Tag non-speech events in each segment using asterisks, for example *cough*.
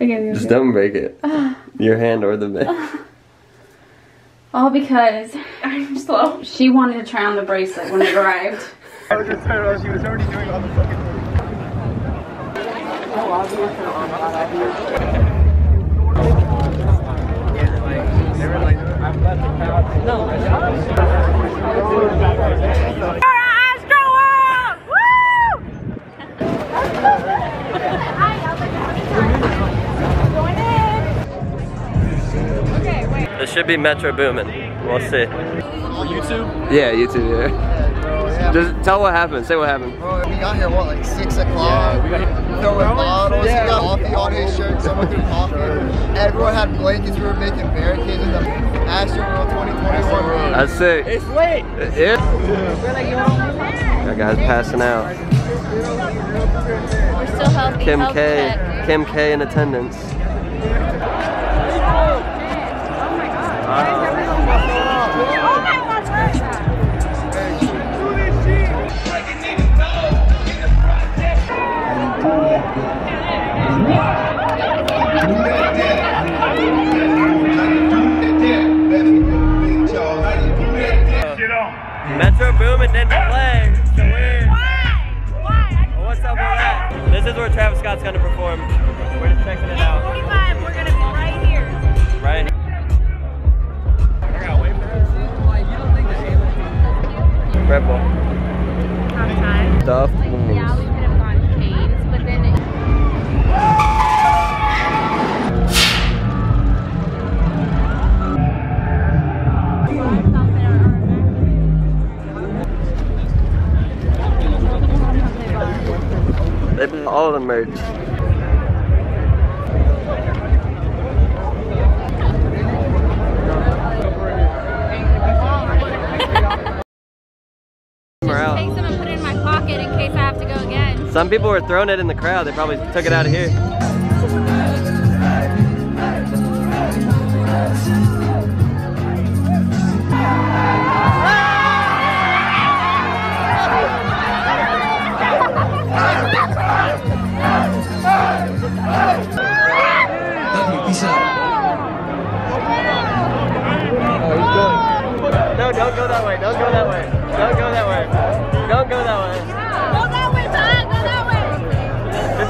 Okay, Just okay. don't break it. *sighs* Your hand or the bed. *sighs* All because I'm slow. she wanted to try on the bracelet when it arrived. I was just telling her she was already doing all the fucking oh, be Metro Boomin. We'll see. On YouTube? Yeah, YouTube, yeah. Just tell what happened. Say what happened. Bro, we got here, what, like 6 o'clock? we got Throwing bottles, Yeah. he got coffee on his shirt, someone threw coffee. Everyone had blankets, we were making barricades in the Astroworld 2021. That's sick. It's late! Yeah. That guy's passing out. We're still healthy. Kim health K. check. Kim K in attendance. Metro Boomin didn't play. So weird. Well, what's up with that? This is where Travis Scott's gonna perform. We're just checking it out. we're gonna be right here. Right. Red Bull. Stuff. Again. Some people were throwing it in the crowd. They probably took it out of here.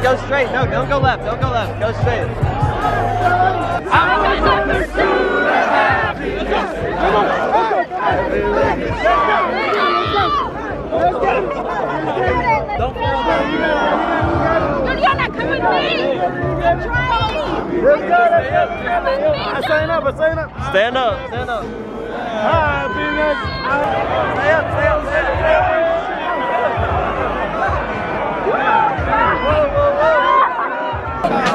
Go straight. No, don't go left. Don't go left. Go straight. Juliana, come with me. I sign up, I sign up. Stand up. Stand up. Happiness. Stay up. Stay up. Stay up. Up.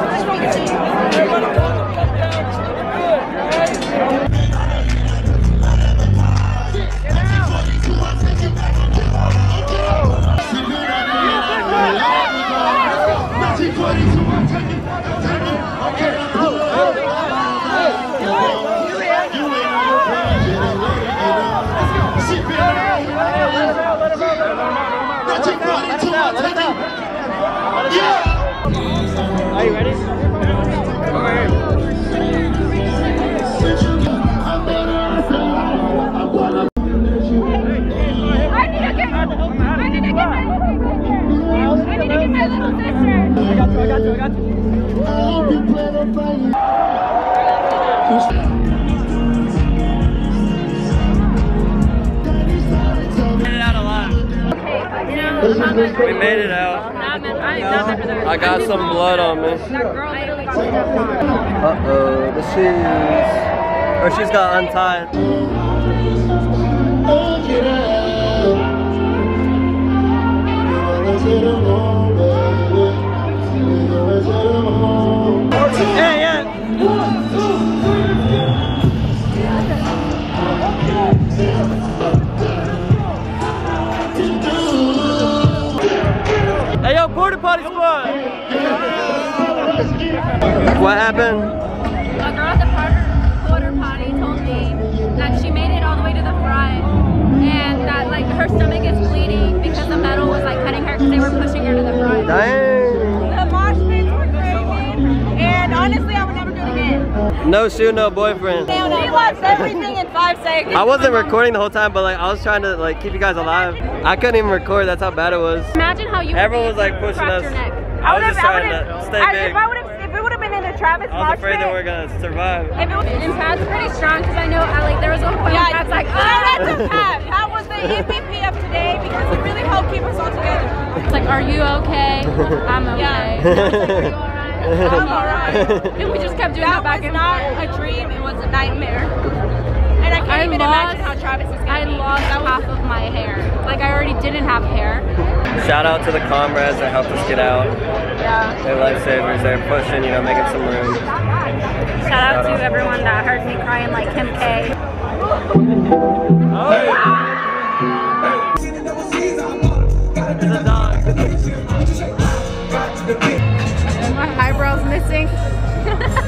Are We made it out. I got some blood on me. That girl literally took that far. Uh oh, the shoes. Or she's got untied. What happened? A girl at the porter, porter potty told me that she made it all the way to the front and that like her stomach is bleeding because the metal was like cutting her because they were pushing her to the front. Dang. The mosh pits were crazy, and on No shoe, no boyfriend. He lost everything in five seconds. I wasn't recording the whole time, but like I was trying to like keep you guys alive. I couldn't even record. That's how bad it was. Imagine how you. Everyone was like pushing us. Your neck. I was just trying to stay big. If I would have, if it would have been in a Travis I was mosh afraid that we are gonna survive. If it was, and Pat's pretty strong because I know I, like there was one point Yeah, yeah, Pat's like, oh, shout out to Pat. Pat was the MVP of today because he really helped keep us all together. It's like, are you okay? *laughs* I'm okay. *laughs* Yeah. Are you alright? *laughs* I'm alright. And we just kept doing That that, back was and not forth. a dream. It was a nightmare. And I can't I even lost- imagine how Travis is gonna I be. lost half of my hair. Like I already didn't have hair. Shout out to the comrades that helped us get out. Yeah. They're lifesavers. They're pushing, you know, making some room. Shout out to everyone that heard me crying like Kim K. There's a dog. My eyebrows missing. *laughs*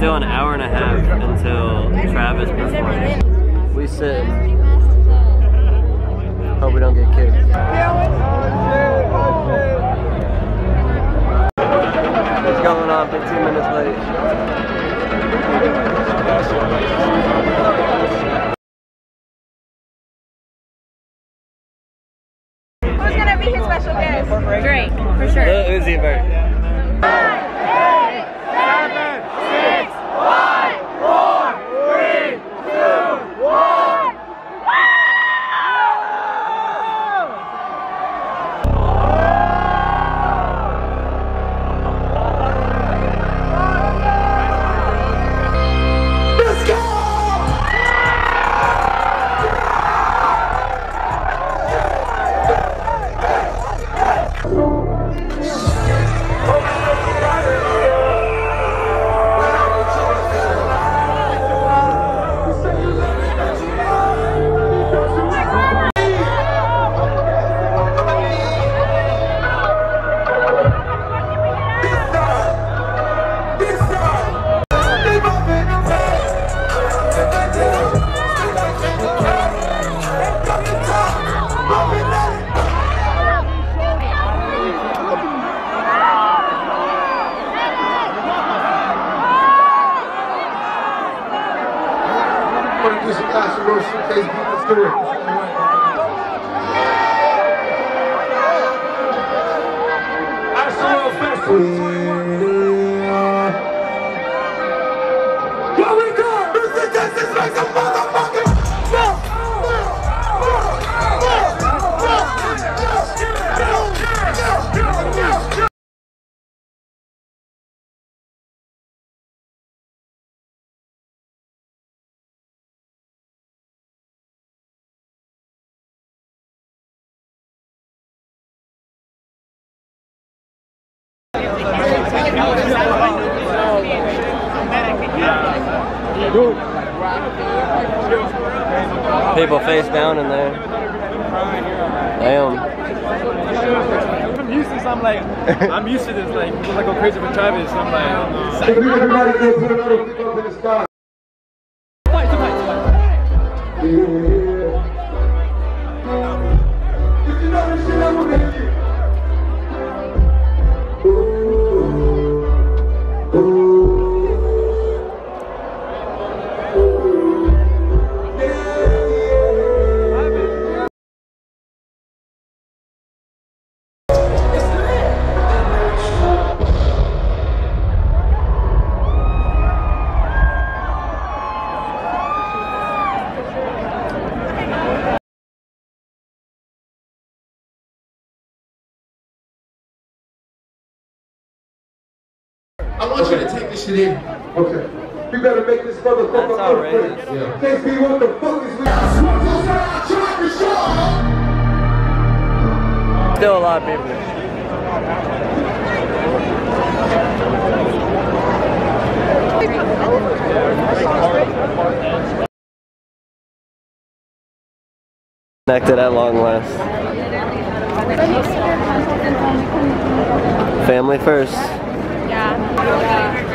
still an hour and a half until Travis performs. We sit. Hope we don't get kicked. It's going on 15 minutes late. Who's gonna be his special guest? Drake, for sure. Lil Uzi Vert. Oh. This is Pastor Roshi. Let's get this story. Astro Festival. Here we go. Mr. Texas makes a motherfucking People face down in there. Damn. I'm used to something like, I'm used to this, like, people like go crazy with Travis. I'm like, um, Everybody go put another up in the sky. Shit in. Okay. We better make this motherfucker That's outrageous. Yeah. KP, what the fuck is we? Still a lot of people. Connected at long last. Family first. Yeah.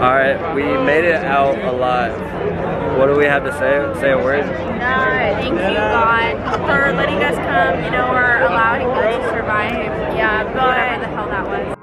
All right, we made it out alive. What do we have to say? Say a word? Uh, thank you, God, for letting us come, you know, or allowing us to survive. Yeah, but whatever the hell that was.